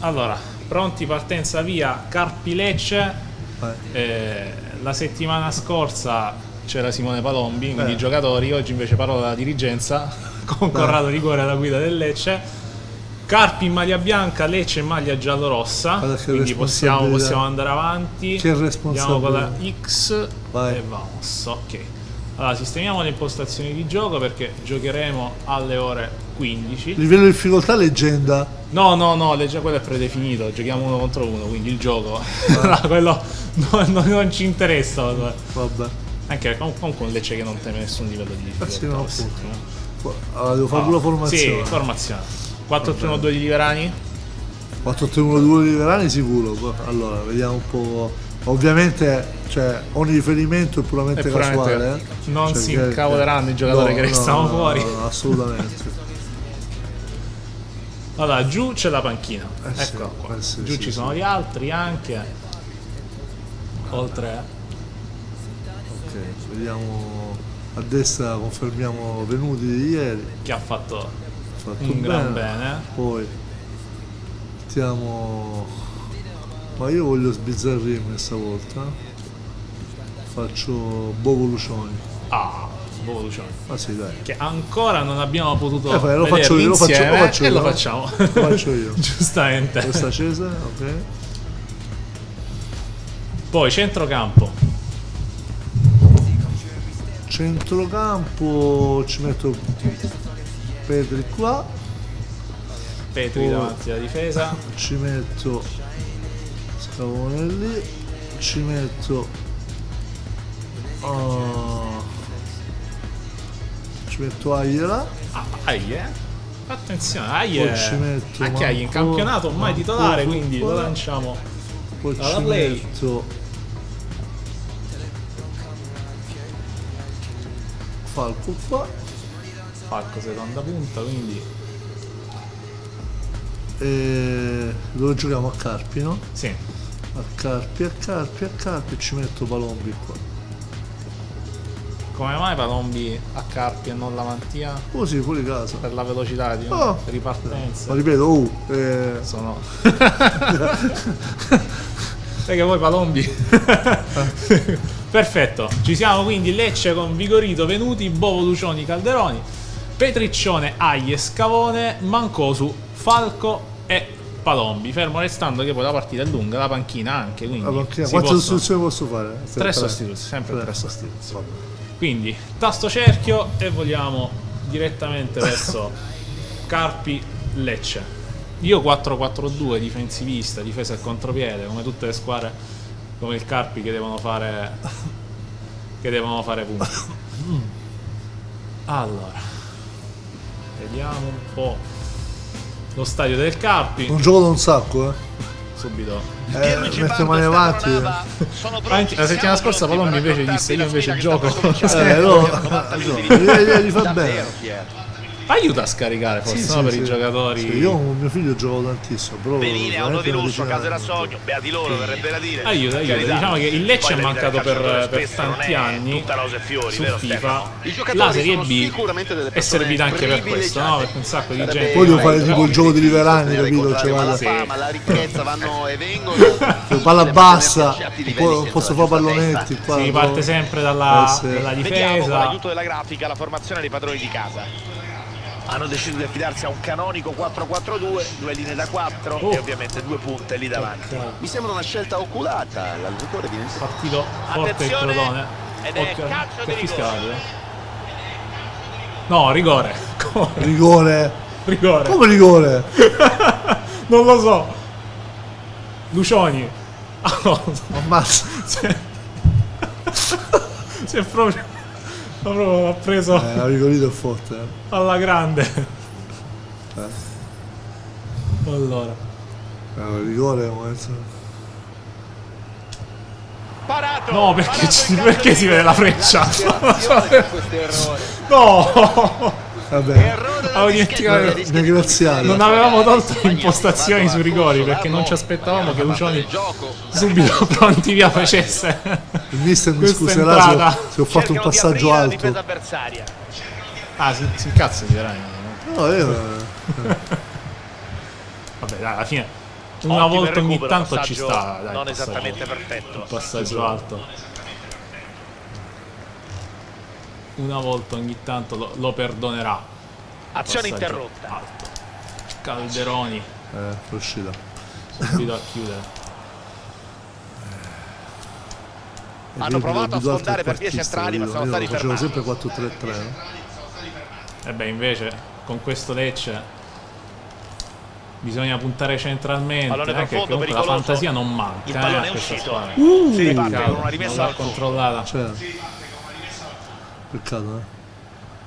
Allora, pronti, partenza via, Carpi Lecce. Vai. Eh, la settimana scorsa c'era Simone Palombi, quindi Eh. i giocatori, oggi invece parlo della dirigenza con Corrado Rigore alla guida del Lecce. Carpi in maglia bianca, Lecce in maglia giallo-rossa, quindi possiamo, possiamo andare avanti. Che Andiamo con la. X Vai. e vamos, ok. Allora, sistemiamo le impostazioni di gioco perché giocheremo alle ore 15. Livello di difficoltà leggenda. No, no, no, le- già quello è predefinito, giochiamo uno contro uno, quindi il gioco. No, quello no- no- non ci interessa. Vabbè. Anche comunque un Lecce che non teme nessun livello di difficoltà. Sì, no, appunto. no? Allora, devo fare pure la formazione. Sì, formazione. 4-3-1-2 di Liverani? 4-3-1-2 di Verani sicuro. Allora, vediamo un po'. Ovviamente, cioè, ogni riferimento è puramente, È puramente- casuale. eh. non Cioè, si incavoleranno i giocatori che restano no, fuori. no, assolutamente. Allora, giù c'è la panchina. Eh sì, Eccola qua. eh sì, giù sì, ci sono gli altri anche. Oltre Ok, vediamo a destra confermiamo venuti di ieri. che ha fatto Fatto un bene. gran bene. Poi mettiamo. Ma io voglio sbizzarrirmi stavolta. Faccio Bovo Lucioni. Ah, Bovo Lucioni. Ma sì dai. Che ancora non abbiamo potuto Eh, fai, lo faccio io, lo faccio- insieme lo faccio e io, lo no? facciamo. Lo faccio io. Giustamente. Questa accesa, ok. Poi centrocampo. Centrocampo ci metto Petri qua, Petri Oh. davanti alla difesa. ci metto Scavone lì, ci metto ah, ci metto Agliela, Ah, Aie. Attenzione, Aie. ci metto Anche Aie in campionato mai titolare, quindi lo lanciamo. poi Alla ci play. metto Falco qua Falco seconda punta, quindi e dove giochiamo a Carpi, no? sì. A Carpi, a Carpi, a Carpi ci metto Palombi qua. Come mai Palombi a Carpi e non la Mantia? Così, fuori casa. Per la velocità di Oh. ripartenza. Ma ripeto, oh, eh, Sono. Sai che voi Palombi. Perfetto, ci siamo quindi Lecce con Vigorito, Venuti, Bovo, Lucioni, Calderoni, Petriccione, Aglie, Scavone, Mancosu, Falco e Palombi. Fermo restando che poi la partita è lunga, la panchina anche, quindi la panchina. quante possono- sostituzioni posso fare? Tre sostituzioni, sempre Tre. tre sostituzioni. Quindi tasto cerchio e vogliamo direttamente verso Carpi Lecce. Io 4-4-2 difensivista, difesa e contropiede, come tutte le squadre come il Carpi che devono fare che devono fare punti. Allora, vediamo un po' lo stadio del Carpi. Non gioco da un sacco, eh. Subito. eh metto mani avanti. la settimana scorsa Palombi invece disse io invece gioco. Eh, no, gli, gli fa bene. Aiuta a scaricare forse Sì, no, sì, per sì. i giocatori. Sì, io con mio figlio gioco tantissimo, però Venire auto di lusso, casa sogno, beati loro, verrebbe da dire. Aiuta, aiuta. Carità. Diciamo che il Lecce è mancato per, per tanti anni tutta rose e fiori, su vero FIFA. La Serie B è servita anche per questo, no? privilegiate. Perché un sacco di gente. Poi devo fare tipo il gioco di Liverani, sostenere capito? Cioè, la fama, la ricchezza vanno e vengono. palla bassa, posso fare pallonetti. Si parte sempre dalla, Eh, Vediamo con difesa. l'aiuto della grafica la formazione dei padroni di casa. Hanno deciso di affidarsi a un canonico 4-4-2, due linee da 4 Oh. e ovviamente due punte lì davanti. Mi sembra una scelta oculata, l'allenatore viene Partito forte il Crotone. ed è Occhio, calcio che di rigore. l'arbitro? No, rigore. Come? Rigore. rigore. Come rigore? Non lo so. Lucioni. Ah, no, Ammazza. si è- si è proprio, proprio l'ha preso Eh, la rigorito è forte. eh. alla grande. Eh. Allora. Eh, il rigore è un momento. Parato! No, perché, parato ci- perché si vede la freccia? questo errore. No! Vabbè, Errore ne graziare. Non avevamo tolto le impostazioni sui rigori perché non ci aspettavamo che Lucioni Gioco. subito pronti via facesse. Il mister mi scuserà se, se ho fatto un passaggio alto. Ah, si, si incazza di veramente. No, io, Vabbè, dai, alla fine una Ottimo volta ogni tanto ci sta. Dai, non il passaggio- esattamente perfetto. Il passaggio alto. Una volta ogni tanto lo, lo perdonerà. Azione interrotta. alto. Calderoni Eh, è uscita. subito a chiudere. Hanno Vedi, provato a sfondare per vie centrali, ma sono stati fermati. sempre 4-3-3. no? E beh, invece con questo Lecce bisogna puntare centralmente. Pallone Anche profondo, comunque la fantasia non manca. Il eh, pallone a è uscito. squadra. si riparte Peccato, con una rimessa al fondo. controllata. Cioè, peccato, eh.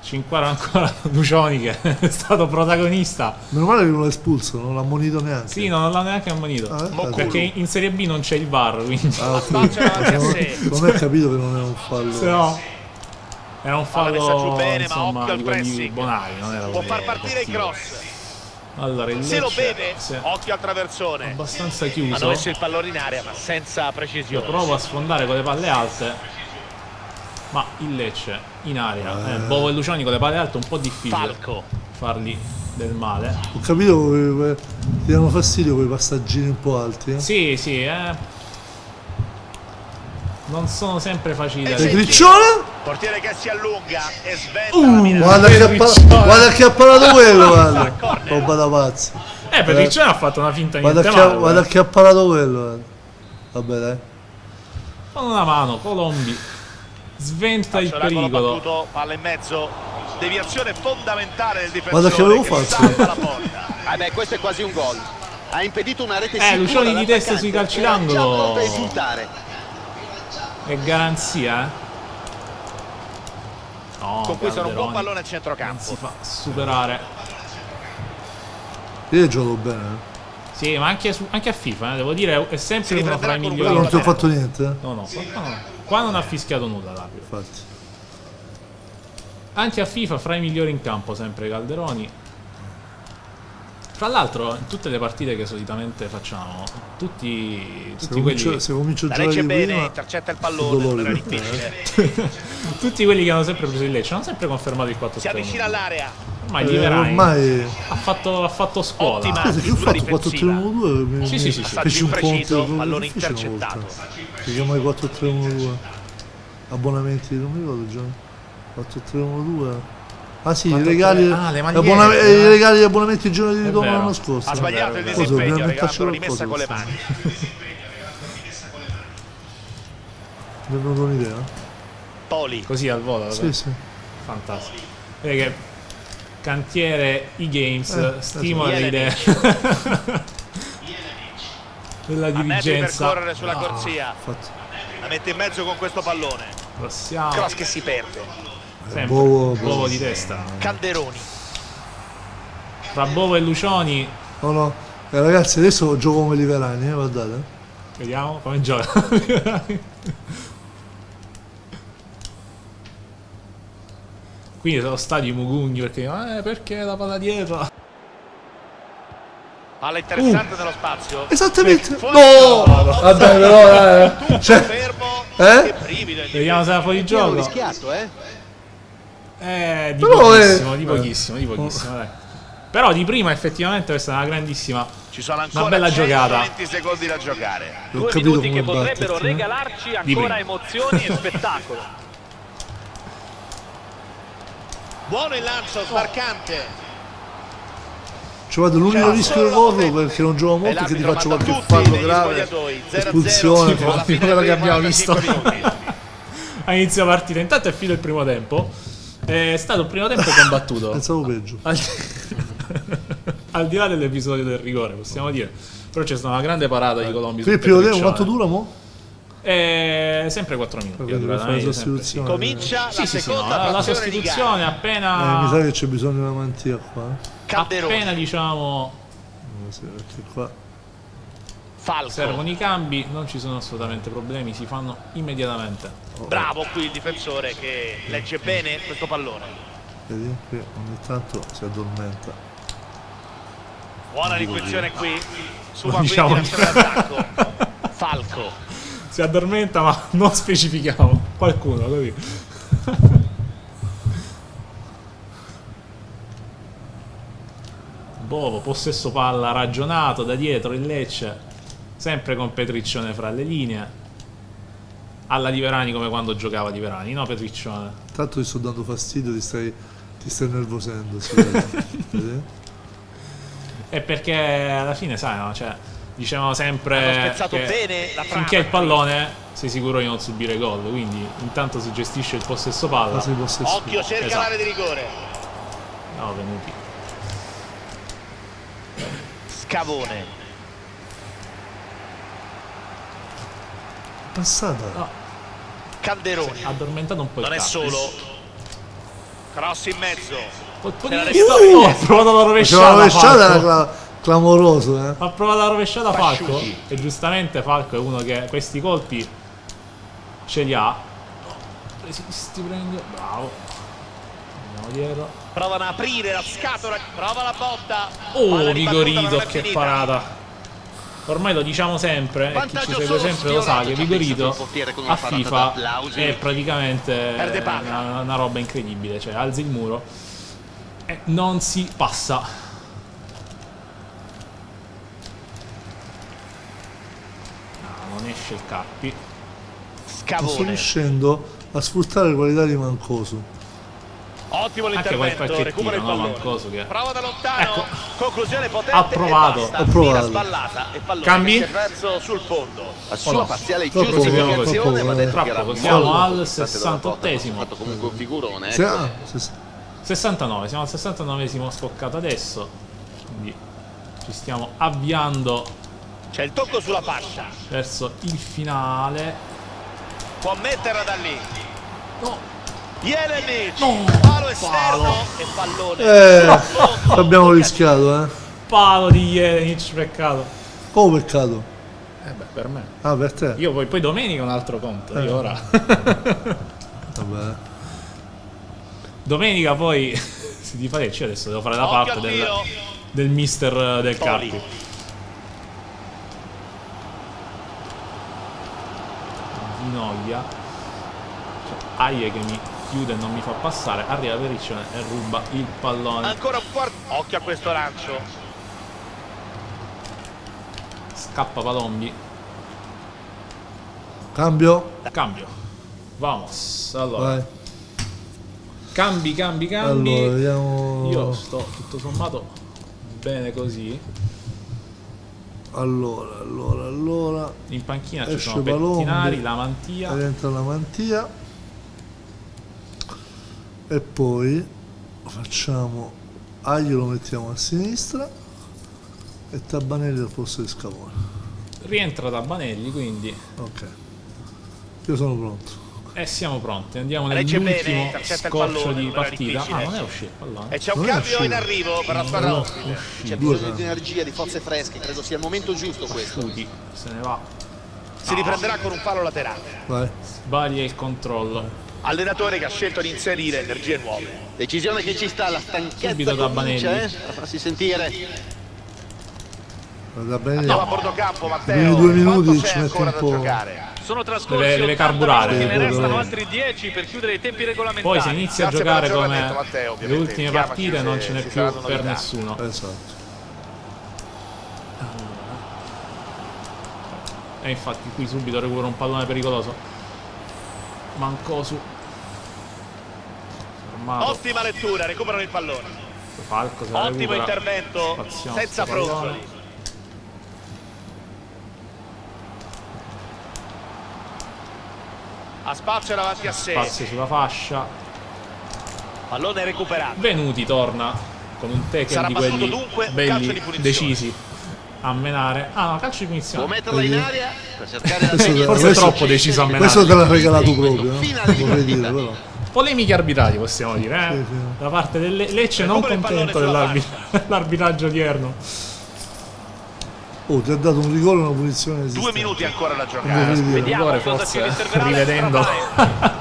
Ci inquadra ancora Lucioni che è stato protagonista. Meno male che non l'ha espulso, non l'ha ammonito neanche. Sì, non l'ha neanche ammonito. Ah, eh? Perché in Serie B non c'è il VAR, quindi Ah, ok. Spazio davanti a Non-. Non è capito che non è un fallo. se no era un fallo bene, ma insomma, occhio al pressing. bonari, non era Può far partire il cross. Allora, il Se lo beve, è occhio al traversone. abbastanza chiuso. messo il pallone in area, ma senza Io precisione. provo a sfondare con le palle alte. Ma il Lecce in aria. Eh, Bovo e Luciani con le palle alte è un po' difficile Falco. fargli del male. Ho capito che ti danno fastidio quei passaggini un po' alti. Eh? Sì, sì, eh. Non sono sempre facili da E E c'è leggere. Griccione? Portiere che si allunga e sventa Uh. Guarda che, ha Riccione. pa- guarda che ha parato quello, guarda. Roba da pazzi. Eh, per Riccione ha fatto una finta Guarda niente che, ha, male. guarda eh. che ha parato quello. guarda. Vabbè, dai. Con una mano, Colombi sventa il pericolo. battuto, palla in mezzo. Deviazione fondamentale del difensore. Guarda che avevo fatto. Ah beh, questo è quasi un gol. Ha impedito una rete Eh, sicura Lucioni di testa sui calci era d'angolo. È garanzia, eh. No, Conquistano un buon pallone a non centrocampo. si fa superare. Io gioco bene. eh. Sì, ma anche, su- anche a FIFA, eh, devo dire, è sempre uno fra i con migliori. non ti ho fatto niente, eh. No, no, qua no. Qua non ha fischiato nulla l'arbitro. Infatti. Anche a FIFA fra i migliori in campo, sempre Calderoni. Fra l'altro, in tutte le partite che solitamente facciamo, tutti, Se tutti quelli, comincio, se comincio giocare legge bene, prima, intercetta il pallone, difficile. tutti quelli che hanno sempre preso il Lecce hanno sempre confermato il 4 Si avvicina all'area. Ormai eh, ormai... ha, fatto, ha fatto scuola. Ottima. Che ho fatto difensiva. 4-3-1-2 mi, Sì, mi sì, sì, sì. feci un impreciso, ponte pallone difficile una intercettato. Si chiama 4-3-1-2 abbonamenti non mi ricordo già 4-3-1-2 ah sì i 4-3 regali, ah, le eh. i regali di abbonamenti di giorno di ritorno l'anno scorso Ha sbagliato il disimpegno, regalando rimessa con le metterci mani. è venuta un'idea Poli. Così al volo. sì sì Fantastico. Vedi che cantiere e-games Eh, stimola le idee della A metri per dirigenza. correre sulla corsia. infatti La mette in mezzo con questo pallone. Passiamo Cross che si perde. sempre. Bovo, Bovo, Bovo. di testa. Calderoni. Tra Bovo e Lucioni. no no eh, ragazzi adesso gioco come Liverani eh, guardate Vediamo come gioca. Quindi sono stati i mugugni perché, eh, perché la palla dietro? Palla interessante nello spazio. esattamente no vabbè però eh. Tutto Cioè, fermo. eh? Che brivido. Vediamo se era fuori gioco. rischiato, eh? Eh, di Però, pochissimo, eh, di pochissimo, di pochissimo, dai. Però di prima effettivamente questa è una grandissima. Ci sono ancora bella giocata. 120 secondi da giocare. ho Due capito minuti come che potrebbero batterti, eh. regalarci ancora emozioni e spettacolo. Buono il lancio, sbarcante. Cioè, guarda, l'unico rischio che corro perché non gioco molto che ti faccio qualche fallo grave spogliatoi. 0-0 espulsione fine quello che abbiamo 45 visto. A inizio partita, intanto è finito il primo tempo. È stato un primo tempo combattuto. pensavo peggio Al, al di là dell'episodio del rigore, possiamo dire. Però c'è stata una grande parata di Colombi. qui il primo tempo quanto dura mo? Eh, sempre 4 minuti. Durato, la sempre, sì. sostituzione Comincia Sì, la sì, sì, no, seconda la, sostituzione Eh, appena, mi sa che c'è bisogno di una mantia qua eh. Calderoni, appena diciamo Eh, qua Falco. servono i cambi, non ci sono assolutamente problemi, si fanno immediatamente. Bravo qui il difensore che legge bene questo pallone. vedi qui ogni tanto si addormenta Buona l'intuizione qui. Suma Lo diciamo quindi l'azione d'attacco. Falco. Si addormenta ma non specifichiamo. Qualcuno, così. Bovo, possesso palla ragionato da dietro il Lecce, sempre con Petriccione fra le linee. Alla Di Verani come quando giocava Di Verani, no Petriccione? Tanto ti sto dando fastidio, ti stai, ti stai nervosendo. vede. Vedi? È perché alla fine, sai, no? Cioè, dicevamo Hanno sempre che finché il pallone sei sicuro di non subire gol, quindi intanto si gestisce il possesso palla. Quasi possesso. Occhio, cerca Esatto. l'area di rigore. No, venuti. Scavone. Passata. No, Calderoni. ha addormentato un po' il Non è solo. Cross in mezzo. Resta- Uh, ha provato la rovesciata. la rovesciata clamoroso, eh. Ha provato la rovesciata Falco. Pasciuti. E giustamente Falco è uno che questi colpi ce li ha. Resisti, prendi. Bravo. Andiamo dietro. Provano a aprire la scatola. Prova la botta. Oh, Vigorito, che finita. parata. Ormai lo diciamo sempre, e chi ci segue sempre lo sa che Vigorito a FIFA è praticamente una, una roba incredibile, cioè alzi il muro e non si passa. No, esce il Carpi. Non sto Scavone. riuscendo a sfruttare le qualità di Mancosu. Ottimo l'intervento. qualche Recupera il no, pallone. Mancoso che- Prova da lontano. Ecco. Conclusione potente. Ha provato. E basta. Ha provato. Spallata e pallone Cambi? sul fondo. La sua no. parziale giustificazione, ma detto troppo, che era siamo al importante dalla porta, 68esimo. ha fatto comunque un figurone. Ecco. ah, se- se- 69, siamo al 69esimo scoccato adesso. Quindi ci stiamo avviando C'è il tocco sulla fascia. verso il finale. Può metterla da lì. No, Jelenic. No, Palo esterno palo. e pallone. Eh, abbiamo rischiato, eh. palo di Jelenic, peccato. Oh, peccato. Eh beh, per me. Ah, per te. Io poi, poi domenica un altro conto, io ora. Vabbè. domenica poi si ti fa che io adesso devo fare la Occhio parte del, del mister eh, del Poli. Carpi. Noia. Cioè, Aie che mi chiude e non mi fa passare. Arriva Periccione e ruba il pallone. Ancora un quarto. Occhio a questo lancio. Scappa Palombi. Cambio. Cambio. Vamos. Allora. Vai. Cambi, cambi, cambi. Allora, vediamo. Io sto tutto sommato bene così. Allora, allora, allora. In panchina ci sono. Pettinari, la mantia. Entra la mantia. E poi facciamo Aglio lo mettiamo a sinistra e Tabanelli al posto di Scavone. Rientra da Banelli, quindi. Ok. Io sono pronto. E siamo pronti. Andiamo bene, nell'ultimo scorcio di partita. Ah, non è uscito il pallone. E c'è un cambio in arrivo per la squadra No, ospite. C'è Due bisogno di energia, di forze fresche, credo sia il momento giusto questo. Scuti, se ne va. Si riprenderà con un palo laterale. Sbaglia il controllo. Allenatore che ha scelto di inserire energie nuove. Decisione che ci sta, la stanchezza Subito da Banelli. eh, a farsi sentire. Tabanelli. Andiamo a bordo campo, Matteo. due minuti ci mette un da po'. giocare? Sono trascorsi Deve- deve 80 carburare. ne restano altri 10 per chiudere i tempi regolamentari. Poi se inizia a giocare come Matteo, le ultime Chiamaci partite se non ce n'è più per novità. nessuno. Esatto. E infatti qui subito recupera un pallone pericoloso. Mancosu. Fermato. Ottima lettura, recuperano il pallone. Falco Ottimo recupera. intervento, senza fronzoli. Ha spazio davanti a sé. Spazio sulla fascia. Pallone recuperato. Venuti torna con un tackle Sarà di quelli dunque, calcio belli di punizione. decisi a menare. Ah, no, calcio di Può punizione. metterla in aria per cercare la Questo-. Forse è troppo deciso a menare. Questo te l'ha regalato proprio, no? Di Vorrei dire, però. Polemiche arbitrali possiamo dire, eh? Sì, sì. Da parte del Le- Lecce non contento dell'arbitraggio odierno. Oh, ti ha dato un rigore e una punizione Due esistente. minuti ancora volevi dire. Vediamo rigore cosa forse, rivedendo. time.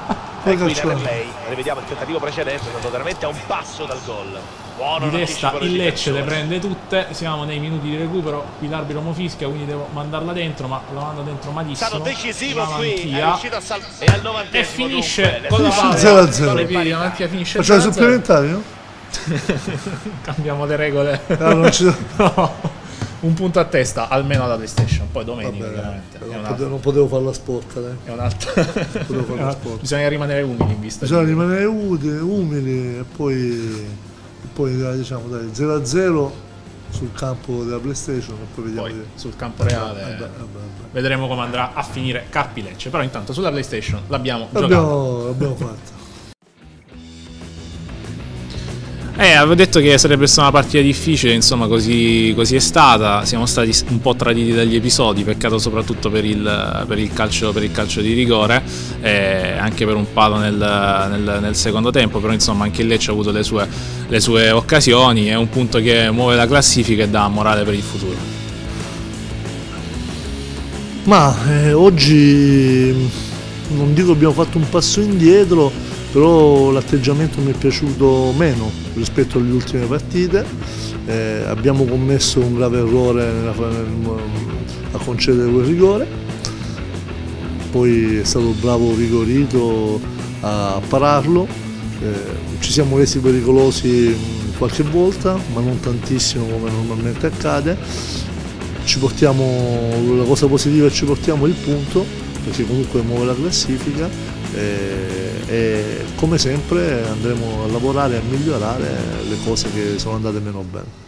Poi Qui replay rivediamo il tentativo precedente, è stato veramente a un passo dal gol. Buono Di testa il Lecce le prende tutte. Siamo nei minuti di recupero. Qui l'arbitro mo fischia, quindi devo mandarla dentro, ma la mando dentro È malissimo. stato decisivo La qui, è riuscito a salvare. E al 90 E finisce dunque, con la palla. 0 a 0. Con le piedi, la Mantia finisce Facciamo i 0 a 0. supplementari, no? Cambiamo le regole. Ah, non ci- No. Un punto a testa, almeno alla PlayStation. Poi domenica, Vabbè, non, potevo, non potevo farla sporca, dai. è un altro. Potevo fare lo sport. Bisogna rimanere umili in vista. Bisogna di- rimanere umili, umili e poi, e poi dai, diciamo dai 0-0 sul campo della PlayStation e poi vediamo. Poi di- sul campo reale Vabbè, vabbè, vabbè. vedremo come andrà a finire Carpi Lecce. Però intanto sulla PlayStation l'abbiamo giocato. L'abbiamo, l'abbiamo fatto. Eh, avevo detto che sarebbe stata una partita difficile, insomma, così, così è stata. Siamo stati un po' traditi dagli episodi, peccato soprattutto per il, per il, calcio, per il calcio di rigore, eh, anche per un palo nel, nel- nel secondo tempo, però insomma anche il Lecce ha avuto le sue, le sue occasioni, è un punto che muove la classifica e dà morale per il futuro. Ma eh, oggi non dico abbiamo fatto un passo indietro, però l'atteggiamento mi è piaciuto meno rispetto alle ultime partite. Eh, abbiamo commesso un grave errore nella- nel- a concedere quel rigore, poi è stato bravo Rigorito a pararlo, eh, ci siamo resi pericolosi qualche volta, ma non tantissimo come normalmente accade. Portiamo la cosa positiva è che ci portiamo il punto perché comunque muove la classifica e, e come sempre andremo a lavorare e a migliorare le cose che sono andate meno bene.